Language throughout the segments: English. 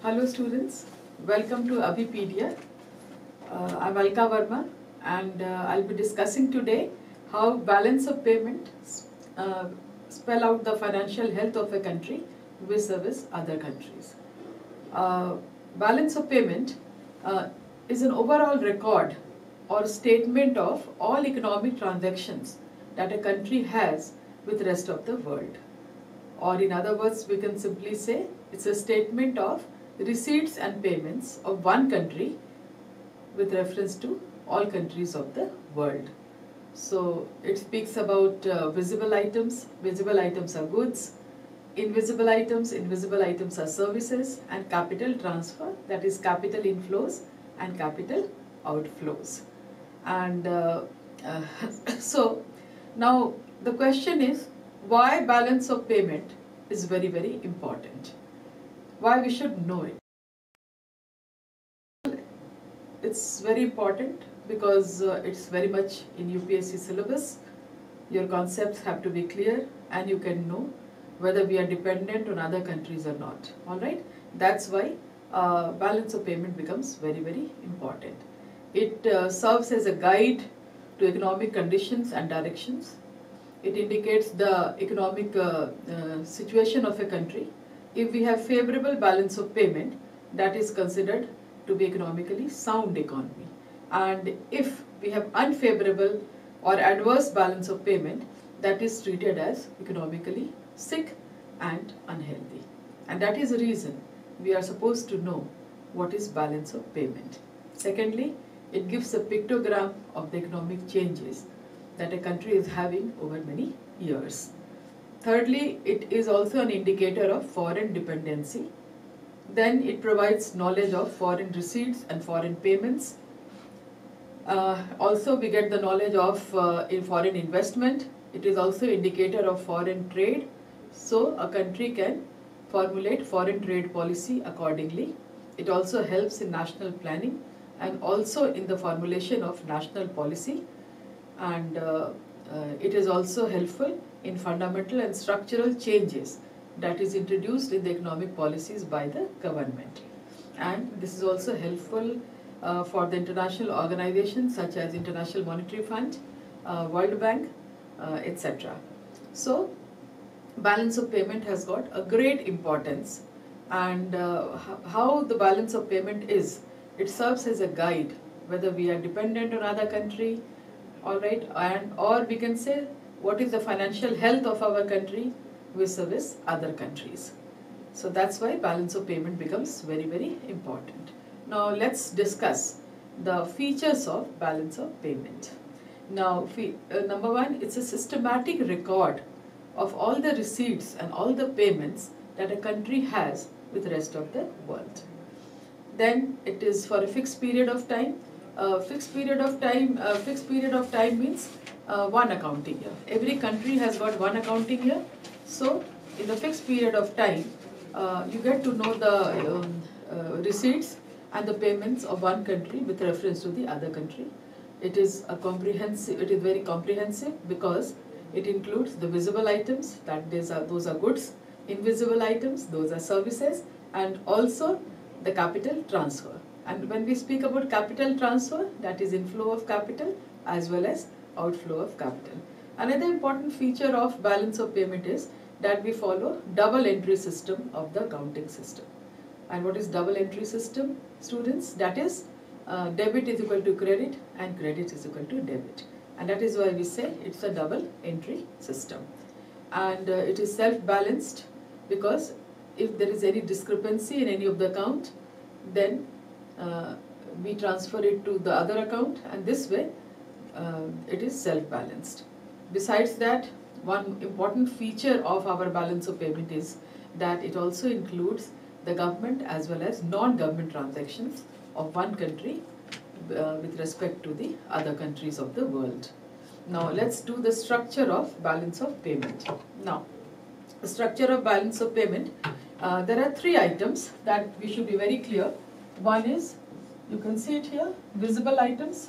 Hello students, welcome to Abhipedia. Uh, I'm Alka Verma and uh, I'll be discussing today how balance of payment uh, spell out the financial health of a country service other countries. Uh, balance of payment uh, is an overall record or statement of all economic transactions that a country has with the rest of the world. Or in other words, we can simply say it's a statement of receipts and payments of one country with reference to all countries of the world. So it speaks about uh, visible items. Visible items are goods. Invisible items, invisible items are services and capital transfer, that is capital inflows and capital outflows. And uh, uh, so now the question is why balance of payment is very very important. Why we should know it. It's very important because uh, it's very much in UPSC syllabus. Your concepts have to be clear and you can know whether we are dependent on other countries or not. Alright, that's why uh, balance of payment becomes very very important. It uh, serves as a guide to economic conditions and directions. It indicates the economic uh, uh, situation of a country. If we have favorable balance of payment, that is considered to be economically sound economy. And if we have unfavorable or adverse balance of payment, that is treated as economically sick and unhealthy. And that is the reason we are supposed to know what is balance of payment. Secondly, it gives a pictogram of the economic changes that a country is having over many years. Thirdly, it is also an indicator of foreign dependency. Then it provides knowledge of foreign receipts and foreign payments. Uh, also, we get the knowledge of uh, in foreign investment. It is also indicator of foreign trade. So, a country can formulate foreign trade policy accordingly. It also helps in national planning and also in the formulation of national policy and uh, uh, it is also helpful in fundamental and structural changes that is introduced in the economic policies by the government and this is also helpful uh, for the international organizations such as International Monetary Fund, uh, World Bank, uh, etc. So balance of payment has got a great importance and uh, how the balance of payment is it serves as a guide whether we are dependent on other country all right and or we can say what is the financial health of our country service other countries. So that's why balance of payment becomes very very important. Now let's discuss the features of balance of payment. Now uh, number one it's a systematic record of all the receipts and all the payments that a country has with the rest of the world. Then it is for a fixed period of time. Uh, fixed period of time, uh, fixed period of time means uh, one accounting year. Every country has got one accounting year. So in the fixed period of time, uh, you get to know the um, uh, receipts and the payments of one country with reference to the other country. It is a comprehensive, it is very comprehensive because it includes the visible items, that these are, those are goods, invisible items, those are services, and also the capital transfer. And when we speak about capital transfer, that is inflow of capital as well as outflow of capital. Another important feature of balance of payment is that we follow double entry system of the accounting system. And what is double entry system, students? That is uh, debit is equal to credit and credit is equal to debit. And that is why we say it's a double entry system. And uh, it is self-balanced because if there is any discrepancy in any of the account, then uh, we transfer it to the other account and this way it is self-balanced. Besides that, one important feature of our balance of payment is that it also includes the government as well as non-government transactions of one country uh, with respect to the other countries of the world. Now let's do the structure of balance of payment. Now, the structure of balance of payment uh, there are three items that we should be very clear. One is, you can see it here, visible items.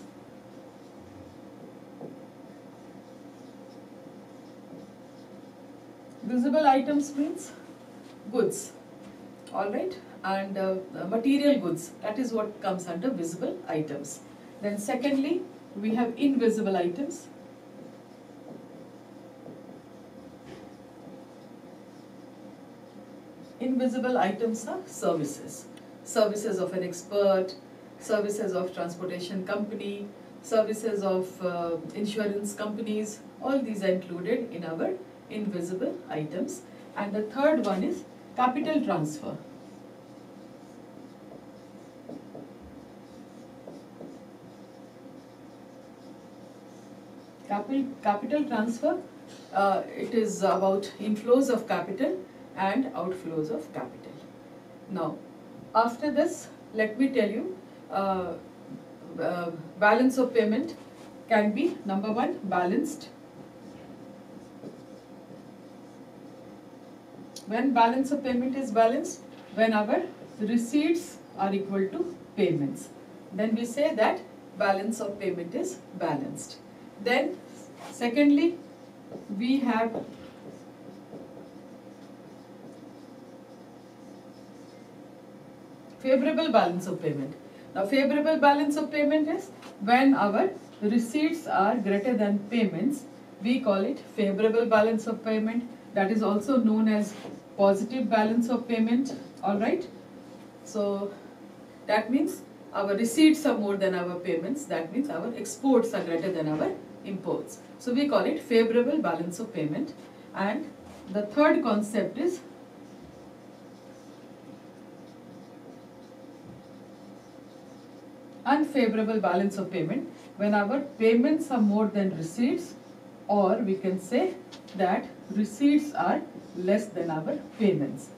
Visible items means goods, alright, and uh, material goods. That is what comes under visible items. Then secondly, we have invisible items. Invisible items are services. Services of an expert, services of transportation company, services of uh, insurance companies, all these are included in our invisible items. And the third one is capital transfer. Capital, capital transfer, uh, it is about inflows of capital and outflows of capital. Now, after this, let me tell you, uh, uh, balance of payment can be number one, balanced. When balance of payment is balanced, when our receipts are equal to payments, then we say that balance of payment is balanced. Then, secondly, we have favorable balance of payment. Now favorable balance of payment is when our receipts are greater than payments, we call it favorable balance of payment. That is also known as positive balance of payment, alright. So that means our receipts are more than our payments, that means our exports are greater than our imports. So we call it favorable balance of payment and the third concept is unfavorable balance of payment when our payments are more than receipts or we can say that receipts are less than our payments.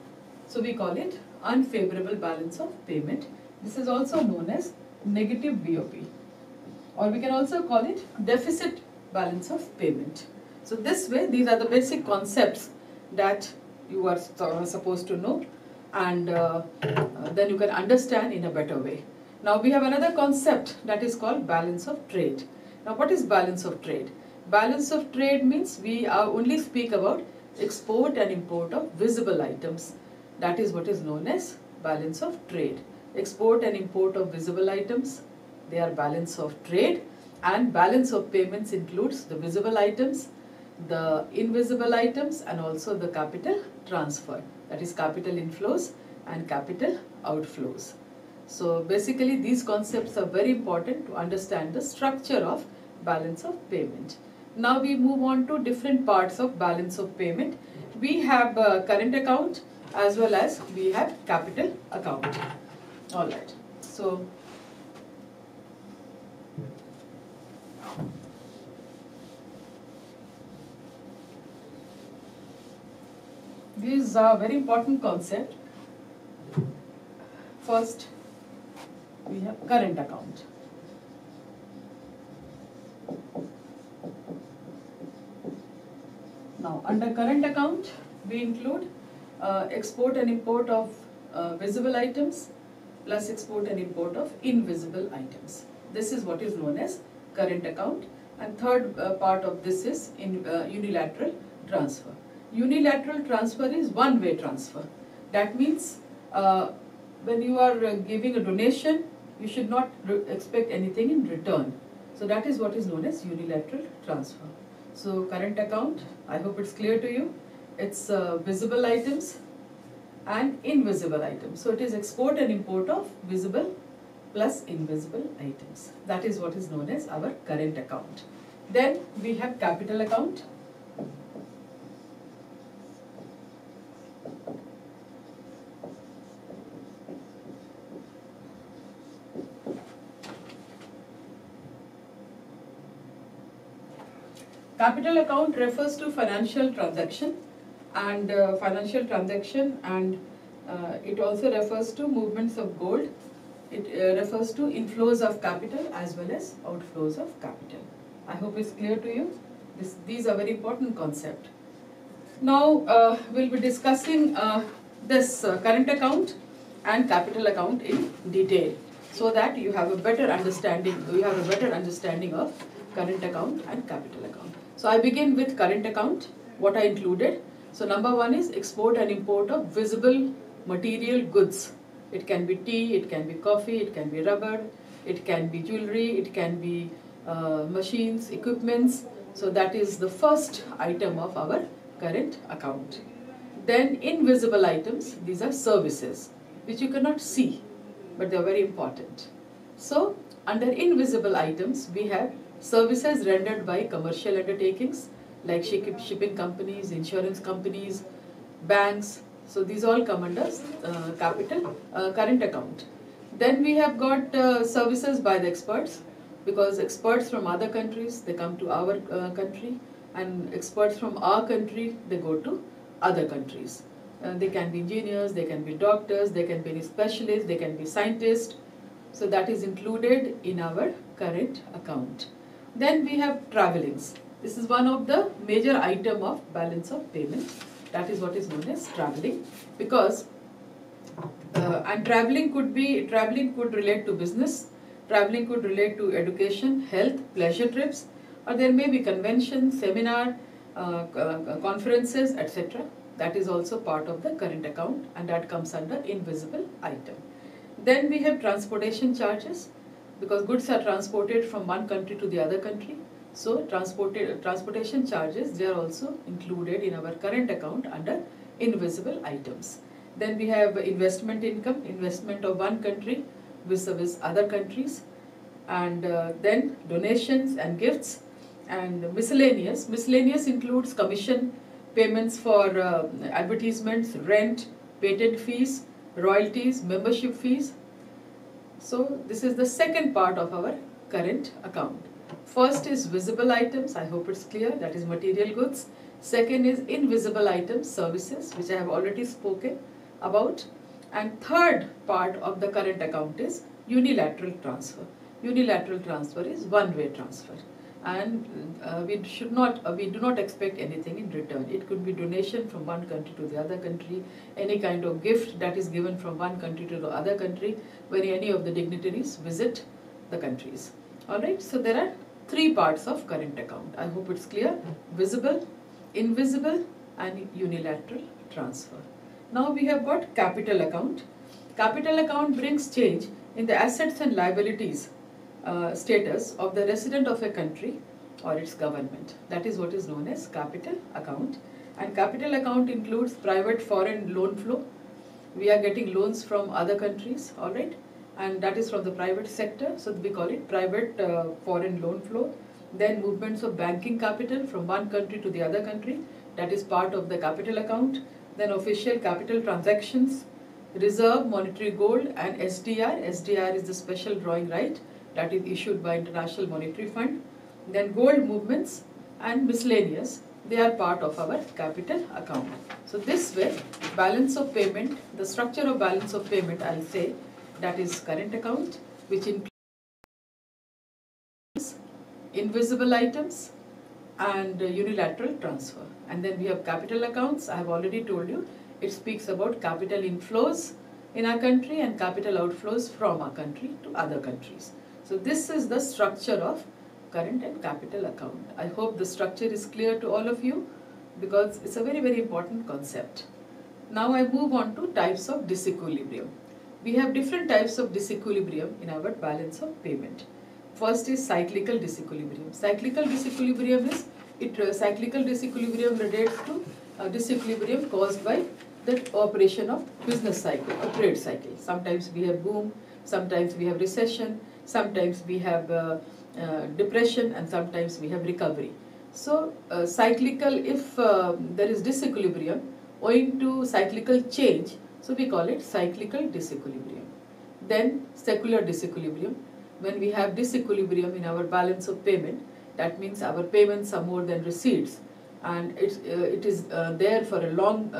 So we call it unfavorable balance of payment. This is also known as negative BOP or we can also call it deficit balance of payment. So this way these are the basic concepts that you are supposed to know and uh, uh, then you can understand in a better way. Now we have another concept that is called balance of trade. Now what is balance of trade? Balance of trade means we only speak about export and import of visible items. That is what is known as balance of trade. Export and import of visible items, they are balance of trade and balance of payments includes the visible items, the invisible items and also the capital transfer. That is capital inflows and capital outflows. So basically these concepts are very important to understand the structure of balance of payment. Now we move on to different parts of balance of payment. We have uh, current account as well as we have capital account. Alright. So these are very important concept. First we have current account. Now under current account we include uh, export and import of uh, visible items plus export and import of invisible items. This is what is known as current account and third uh, part of this is in uh, unilateral transfer. Unilateral transfer is one way transfer. That means uh, when you are uh, giving a donation you should not expect anything in return. So that is what is known as unilateral transfer. So current account, I hope it's clear to you. It's uh, visible items and invisible items. So it is export and import of visible plus invisible items. That is what is known as our current account. Then we have capital account. Capital account refers to financial transaction and uh, financial transaction and uh, it also refers to movements of gold. It uh, refers to inflows of capital as well as outflows of capital. I hope it's clear to you. This, these are very important concept. Now uh, we'll be discussing uh, this uh, current account and capital account in detail so that you have a better understanding, you have a better understanding of current account and capital account. So I begin with current account, what I included. So number one is export and import of visible material goods. It can be tea, it can be coffee, it can be rubber, it can be jewelry, it can be uh, machines, equipments. So that is the first item of our current account. Then invisible items, these are services which you cannot see but they are very important. So under invisible items we have services rendered by commercial undertakings like shipping companies, insurance companies, banks. So these all come under uh, capital uh, current account. Then we have got uh, services by the experts because experts from other countries they come to our uh, country and experts from our country they go to other countries. Uh, they can be engineers, they can be doctors, they can be specialists, they can be scientists. So that is included in our current account. Then we have travelings. This is one of the major item of balance of payment. That is what is known as travelling because uh, and travelling could be travelling could relate to business, travelling could relate to education, health, pleasure trips, or there may be conventions, seminar, uh, uh conferences, etc. That is also part of the current account and that comes under invisible item. Then we have transportation charges because goods are transported from one country to the other country. So transported, transportation charges, they are also included in our current account under invisible items. Then we have investment income, investment of one country vis-a-vis other countries. And uh, then donations and gifts and miscellaneous. Miscellaneous includes commission, payments for uh, advertisements, rent, patent fees, royalties, membership fees. So this is the second part of our current account. First is visible items, I hope it's clear, that is material goods. Second is invisible items, services, which I have already spoken about. And third part of the current account is unilateral transfer. Unilateral transfer is one-way transfer and uh, we should not uh, we do not expect anything in return. It could be donation from one country to the other country any kind of gift that is given from one country to the other country when any of the dignitaries visit the countries. All right so there are three parts of current account. I hope it's clear. Visible invisible and unilateral transfer. Now we have got capital account. Capital account brings change in the assets and liabilities uh, status of the resident of a country or its government. That is what is known as capital account. And capital account includes private foreign loan flow. We are getting loans from other countries, all right, and that is from the private sector. So we call it private uh, foreign loan flow. Then movements of banking capital from one country to the other country. That is part of the capital account. Then official capital transactions, reserve, monetary gold, and SDR. SDR is the special drawing right that is issued by International Monetary Fund. Then gold movements and miscellaneous, they are part of our capital account. So this way, balance of payment, the structure of balance of payment, I'll say, that is current account, which includes invisible items and unilateral transfer. And then we have capital accounts, I have already told you, it speaks about capital inflows in our country and capital outflows from our country to other countries. So this is the structure of current and capital account. I hope the structure is clear to all of you because it's a very very important concept. Now I move on to types of disequilibrium. We have different types of disequilibrium in our balance of payment. First is cyclical disequilibrium. Cyclical disequilibrium is it uh, cyclical disequilibrium relates to disequilibrium caused by the operation of business cycle or trade cycle. Sometimes we have boom, sometimes we have recession, sometimes we have uh, uh, depression and sometimes we have recovery. So uh, cyclical, if uh, there is disequilibrium owing to cyclical change, so we call it cyclical disequilibrium. Then secular disequilibrium, when we have disequilibrium in our balance of payment, that means our payments are more than receipts and it's, uh, it is uh, there for a long,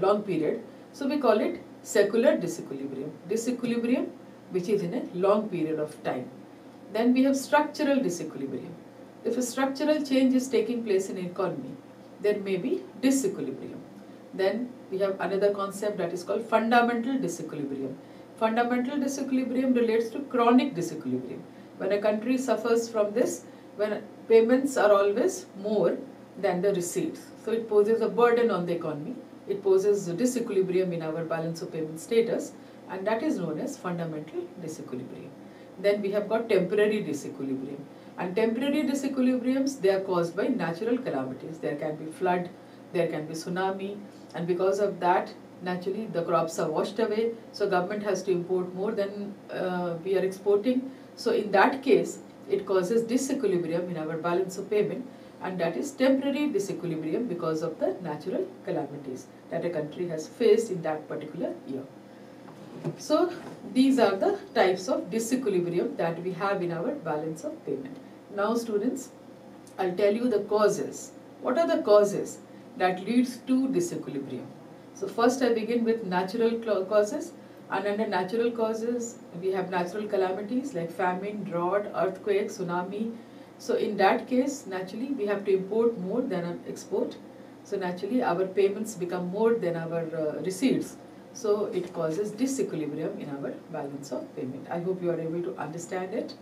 long period. So we call it secular disequilibrium. Disequilibrium which is in a long period of time. Then we have structural disequilibrium. If a structural change is taking place in economy, there may be disequilibrium. Then we have another concept that is called fundamental disequilibrium. Fundamental disequilibrium relates to chronic disequilibrium. When a country suffers from this, when payments are always more than the receipts. So it poses a burden on the economy. It poses disequilibrium in our balance of payment status and that is known as fundamental disequilibrium. Then we have got temporary disequilibrium. And temporary disequilibriums, they are caused by natural calamities. There can be flood, there can be tsunami, and because of that, naturally the crops are washed away. So government has to import more than uh, we are exporting. So in that case, it causes disequilibrium in our balance of payment and that is temporary disequilibrium because of the natural calamities that a country has faced in that particular year. So these are the types of disequilibrium that we have in our balance of payment. Now students, I'll tell you the causes. What are the causes that leads to disequilibrium? So first I begin with natural causes and under natural causes we have natural calamities like famine, drought, earthquake, tsunami. So in that case naturally we have to import more than export. So naturally our payments become more than our uh, receipts. So it causes disequilibrium in our balance of payment. I hope you are able to understand it.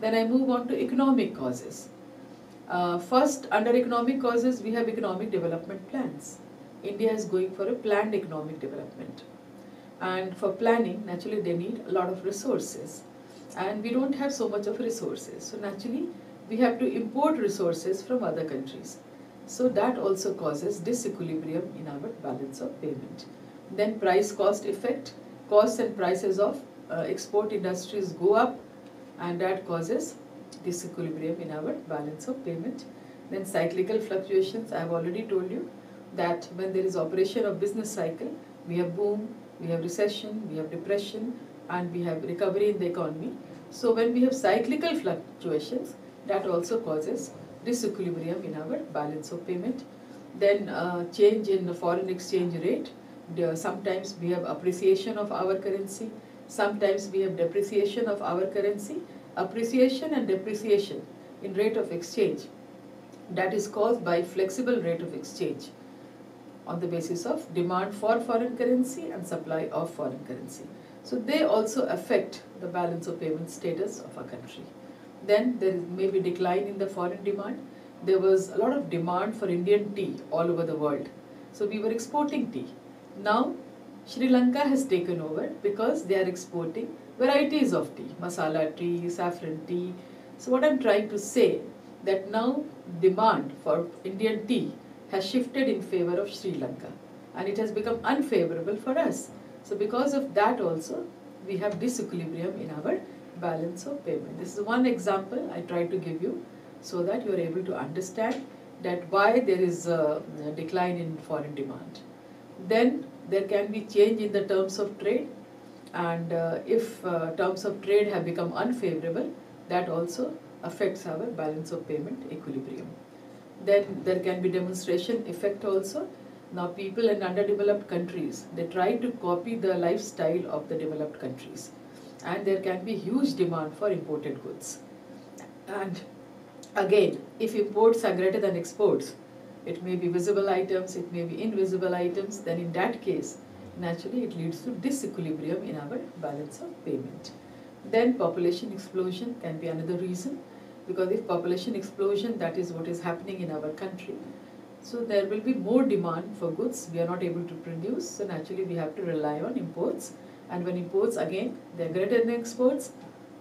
Then I move on to economic causes. Uh, first, under economic causes, we have economic development plans. India is going for a planned economic development. And for planning, naturally, they need a lot of resources. And we don't have so much of resources. So naturally, we have to import resources from other countries. So that also causes disequilibrium in our balance of payment. Then price cost effect, costs and prices of uh, export industries go up and that causes disequilibrium in our balance of payment. Then cyclical fluctuations, I have already told you that when there is operation of business cycle, we have boom, we have recession, we have depression and we have recovery in the economy. So when we have cyclical fluctuations, that also causes disequilibrium in our balance of payment. Then uh, change in the foreign exchange rate, Uh, sometimes we have appreciation of our currency, sometimes we have depreciation of our currency, appreciation and depreciation in rate of exchange that is caused by flexible rate of exchange on the basis of demand for foreign currency and supply of foreign currency. So they also affect the balance of payment status of a country. Then there may be decline in the foreign demand. There was a lot of demand for Indian tea all over the world. So we were exporting tea. Now Sri Lanka has taken over because they are exporting varieties of tea, masala tea, saffron tea. So what I'm trying to say that now demand for Indian tea has shifted in favor of Sri Lanka and it has become unfavorable for us. So because of that also we have disequilibrium in our balance of payment. This is one example I try to give you so that you are able to understand that why there is a decline in foreign demand. Then there can be change in the terms of trade and uh, if uh, terms of trade have become unfavorable that also affects our balance of payment equilibrium. Then there can be demonstration effect also. Now people in underdeveloped countries, they try to copy the lifestyle of the developed countries and there can be huge demand for imported goods. And again, if imports are greater than exports, it may be visible items, it may be invisible items, then in that case, naturally it leads to disequilibrium in our balance of payment. Then population explosion can be another reason because if population explosion, that is what is happening in our country. So there will be more demand for goods we are not able to produce, so naturally we have to rely on imports. And when imports again, they are greater than exports,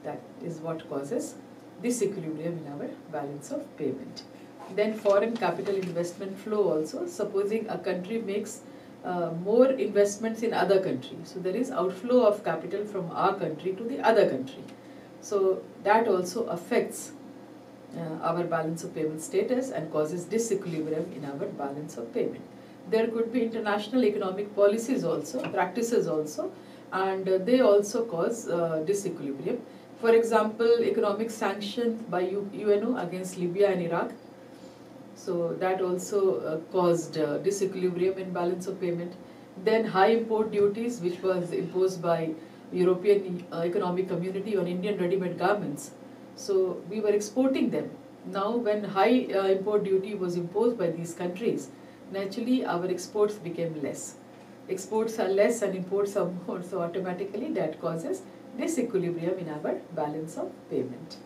that is what causes disequilibrium in our balance of payment. Then foreign capital investment flow also. Supposing a country makes uh, more investments in other countries. So there is outflow of capital from our country to the other country. So that also affects uh, our balance of payment status and causes disequilibrium in our balance of payment. There could be international economic policies also, practices also, and uh, they also cause uh, disequilibrium. For example, economic sanctions by UNO against Libya and Iraq so that also uh, caused uh, disequilibrium in balance of payment. Then high import duties which was imposed by European uh, Economic Community on Indian ready-made garments. So we were exporting them. Now when high uh, import duty was imposed by these countries, naturally our exports became less. Exports are less and imports are more, so automatically that causes disequilibrium in our balance of payment.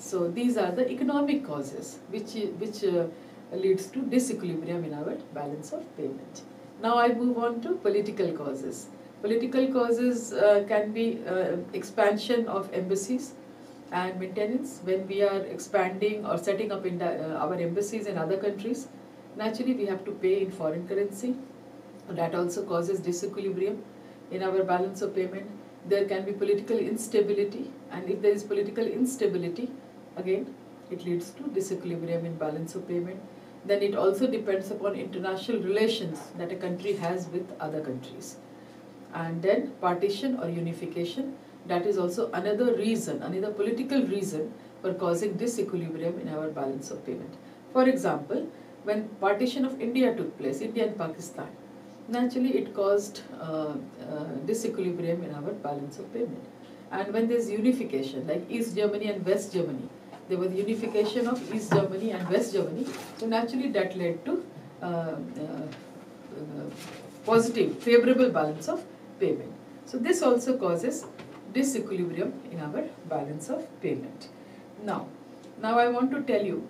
So these are the economic causes which, which uh, leads to disequilibrium in our balance of payment. Now I move on to political causes. Political causes uh, can be uh, expansion of embassies and maintenance. When we are expanding or setting up in uh, our embassies in other countries, naturally we have to pay in foreign currency. That also causes disequilibrium in our balance of payment. There can be political instability, and if there is political instability, again it leads to disequilibrium in balance of payment. Then it also depends upon international relations that a country has with other countries. And then partition or unification, that is also another reason, another political reason for causing disequilibrium in our balance of payment. For example, when partition of India took place, India and Pakistan, naturally it caused uh, uh, disequilibrium in our balance of payment. And when there's unification, like East Germany and West Germany, there was unification of East Germany and West Germany, so naturally that led to uh, uh, positive, favorable balance of payment. So this also causes disequilibrium in our balance of payment. Now, now I want to tell you,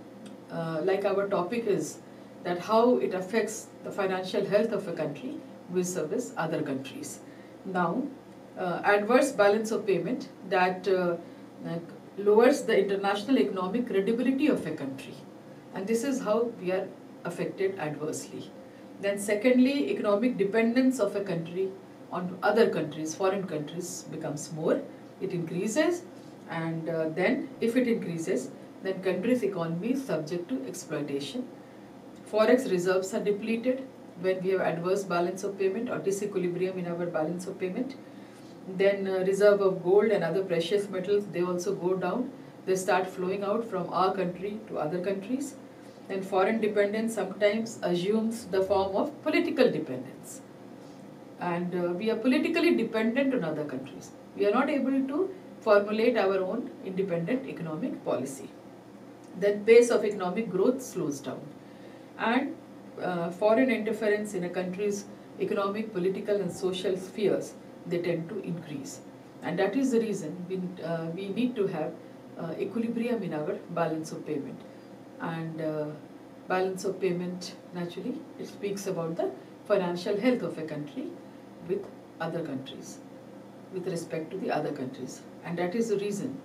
uh, like our topic is that how it affects the financial health of a country with service other countries. Now, uh, adverse balance of payment that uh, lowers the international economic credibility of a country. And this is how we are affected adversely. Then secondly, economic dependence of a country on other countries, foreign countries becomes more. It increases and uh, then if it increases, then country's economy is subject to exploitation. Forex reserves are depleted when we have adverse balance of payment or disequilibrium in our balance of payment. Then uh, reserve of gold and other precious metals, they also go down. They start flowing out from our country to other countries. And foreign dependence sometimes assumes the form of political dependence and uh, we are politically dependent on other countries. We are not able to formulate our own independent economic policy. Then pace of economic growth slows down and uh, foreign interference in a country's economic, political and social spheres, they tend to increase. And that is the reason we, uh, we need to have uh, equilibrium in our balance of payment. And uh, balance of payment, naturally, it speaks about the financial health of a country with other countries, with respect to the other countries. And that is the reason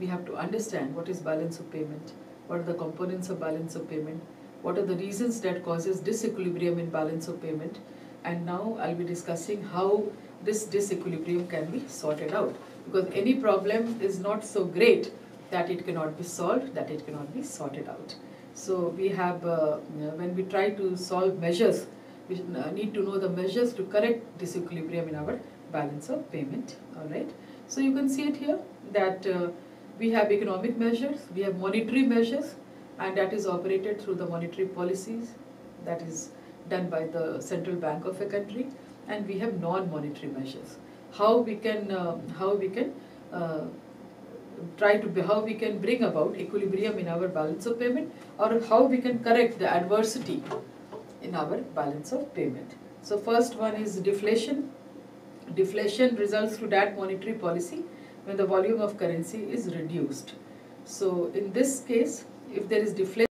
we have to understand what is balance of payment, what are the components of balance of payment, what are the reasons that causes disequilibrium in balance of payment, and now I'll be discussing how this disequilibrium can be sorted out. Because any problem is not so great that it cannot be solved, that it cannot be sorted out. So we have, uh, when we try to solve measures we uh, need to know the measures to correct disequilibrium in our balance of payment all right so you can see it here that uh, we have economic measures we have monetary measures and that is operated through the monetary policies that is done by the central bank of a country and we have non-monetary measures how we can uh, how we can uh, try to how we can bring about equilibrium in our balance of payment or how we can correct the adversity in our balance of payment. So first one is deflation. Deflation results to that monetary policy when the volume of currency is reduced. So in this case, if there is deflation,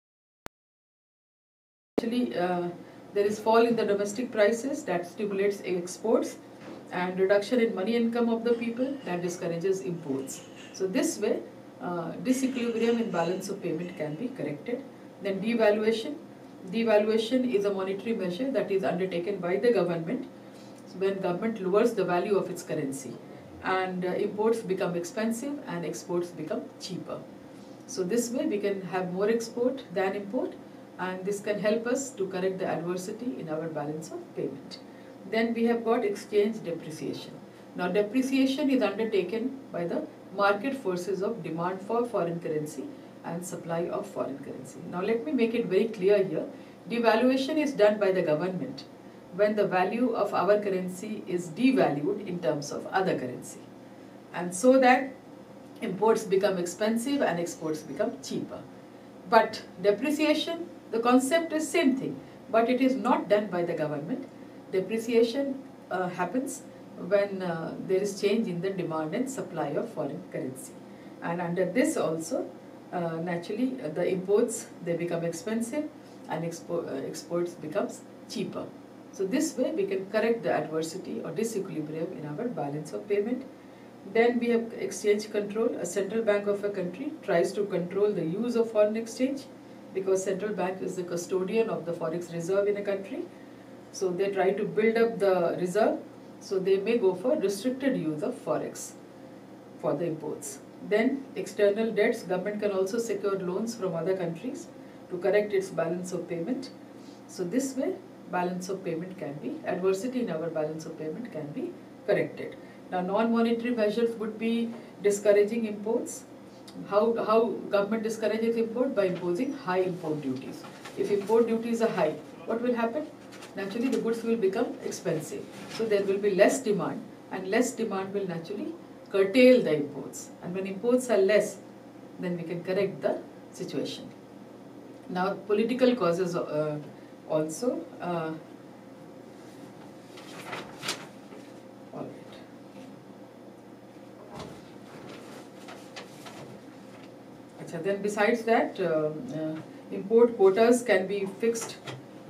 actually uh, there is fall in the domestic prices that stimulates exports and reduction in money income of the people that discourages imports. So this way, uh, disequilibrium in balance of payment can be corrected. Then devaluation, Devaluation is a monetary measure that is undertaken by the government when government lowers the value of its currency and uh, imports become expensive and exports become cheaper. So this way we can have more export than import and this can help us to correct the adversity in our balance of payment. Then we have got exchange depreciation. Now depreciation is undertaken by the market forces of demand for foreign currency and supply of foreign currency. Now let me make it very clear here. Devaluation is done by the government when the value of our currency is devalued in terms of other currency. And so that imports become expensive and exports become cheaper. But depreciation, the concept is same thing, but it is not done by the government. Depreciation uh, happens when uh, there is change in the demand and supply of foreign currency. And under this also, uh, naturally uh, the imports they become expensive and expo uh, exports becomes cheaper So this way we can correct the adversity or disequilibrium in our balance of payment. Then we have exchange control. A central bank of a country tries to control the use of foreign exchange because central bank is the custodian of the forex reserve in a country. So they try to build up the reserve. So they may go for restricted use of forex for the imports. Then external debts, government can also secure loans from other countries to correct its balance of payment. So this way balance of payment can be, adversity in our balance of payment can be corrected. Now non-monetary measures would be discouraging imports. How, how government discourages import? By imposing high import duties. If import duties are high, what will happen? Naturally the goods will become expensive. So there will be less demand and less demand will naturally curtail the imports. And when imports are less, then we can correct the situation. Now political causes uh, also. Uh, all right. Achha, then besides that, uh, uh, import quotas can be fixed.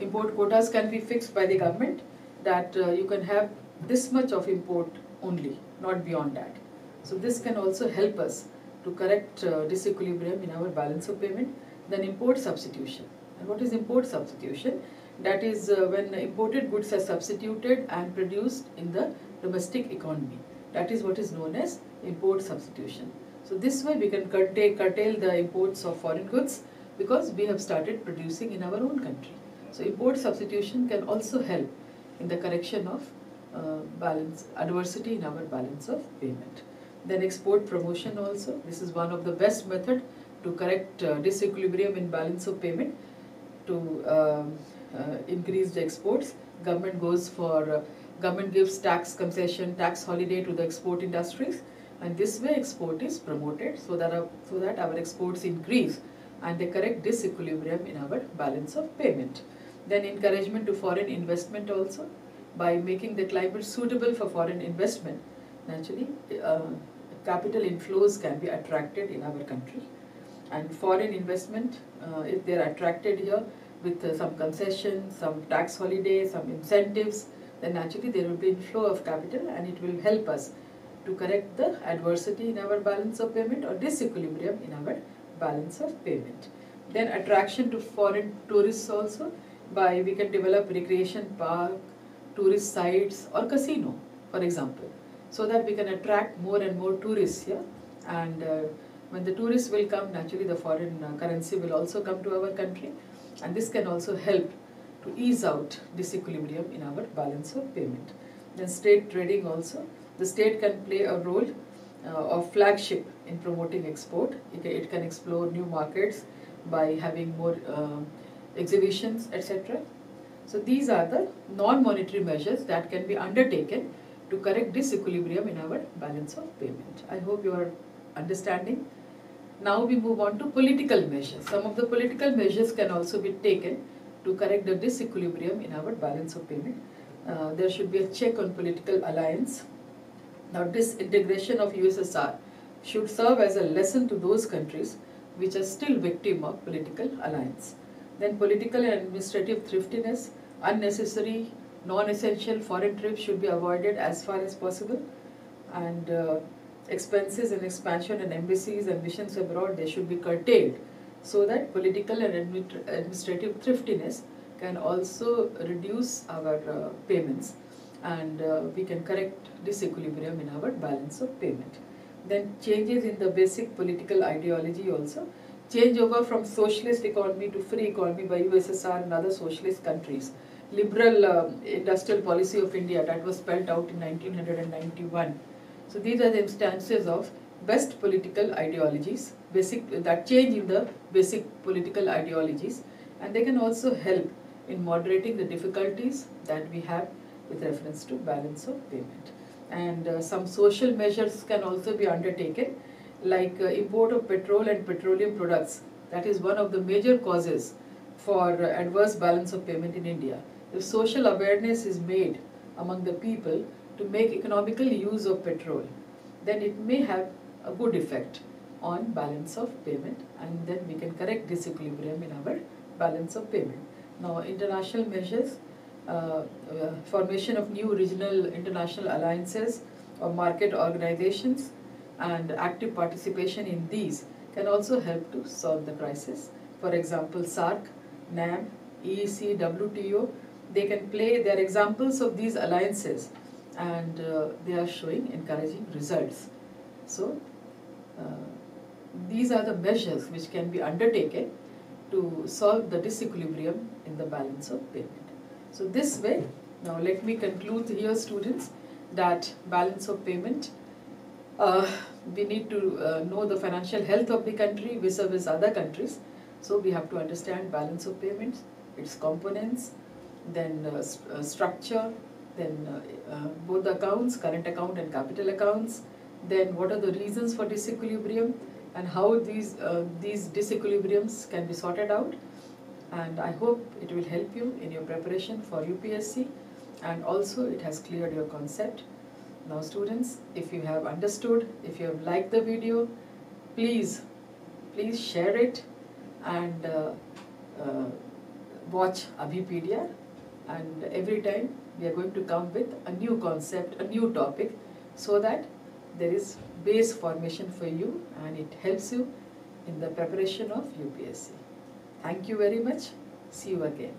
Import quotas can be fixed by the government that uh, you can have this much of import only, not beyond that. So this can also help us to correct uh, disequilibrium in our balance of payment. Then import substitution. And what is import substitution? That is uh, when imported goods are substituted and produced in the domestic economy. That is what is known as import substitution. So this way we can curtail, curtail the imports of foreign goods because we have started producing in our own country. So import substitution can also help in the correction of uh, balance adversity in our balance of payment. Then export promotion also. This is one of the best method to correct uh, disequilibrium in balance of payment to um, uh, increase the exports. Government goes for, uh, government gives tax concession, tax holiday to the export industries and this way export is promoted so that, our, so that our exports increase and they correct disequilibrium in our balance of payment. Then encouragement to foreign investment also by making the climate suitable for foreign investment. Naturally, uh, capital inflows can be attracted in our country and foreign investment, uh, if they are attracted here with uh, some concessions, some tax holidays, some incentives, then naturally there will be inflow of capital and it will help us to correct the adversity in our balance of payment or disequilibrium in our balance of payment. Then attraction to foreign tourists also by we can develop recreation park, tourist sites or casino for example so that we can attract more and more tourists here and uh, when the tourists will come naturally the foreign uh, currency will also come to our country and this can also help to ease out disequilibrium in our balance of payment. Then state trading also, the state can play a role uh, of flagship in promoting export. It, it, can explore new markets by having more uh, exhibitions, etc. So these are the non-monetary measures that can be undertaken to correct disequilibrium in our balance of payment. I hope you are understanding. Now we move on to political measures. Some of the political measures can also be taken to correct the disequilibrium in our balance of payment. Uh, there should be a check on political alliance. Now disintegration of USSR should serve as a lesson to those countries which are still victim of political alliance. Then political and administrative thriftiness, unnecessary non-essential foreign trips should be avoided as far as possible and uh, expenses and expansion and embassies and missions abroad they should be curtailed so that political and administrative thriftiness can also reduce our uh, payments and uh, we can correct disequilibrium in our balance of payment. Then changes in the basic political ideology also. Change over from socialist economy to free economy by USSR and other socialist countries liberal uh, industrial policy of India that was spelled out in 1991. So these are the instances of best political ideologies, basic that change in the basic political ideologies, and they can also help in moderating the difficulties that we have with reference to balance of payment. And uh, some social measures can also be undertaken, like uh, import of petrol and petroleum products. That is one of the major causes for uh, adverse balance of payment in India if social awareness is made among the people to make economical use of petrol, then it may have a good effect on balance of payment and then we can correct disequilibrium in our balance of payment. Now international measures, formation of new regional international alliances or market organizations and active participation in these can also help to solve the crisis. For example, SAARC, NAM, EEC, WTO, they can play, their examples of these alliances and uh, they are showing encouraging results. So, uh, these are the measures which can be undertaken to solve the disequilibrium in the balance of payment. So this way, now let me conclude here students that balance of payment, uh, we need to uh, know the financial health of the country vis-a-vis other countries. So we have to understand balance of payments, its components, then uh, st uh, structure, then uh, uh, both accounts, current account and capital accounts, then what are the reasons for disequilibrium and how these, these disequilibriums can be sorted out and I hope it will help you in your preparation for UPSC and also it has cleared your concept. Now students, if you have understood, if you have liked the video, please, please share it and uh, uh, watch Abhipedia and every time we are going to come with a new concept, a new topic so that there is base formation for you and it helps you in the preparation of UPSC. Thank you very much. See you again.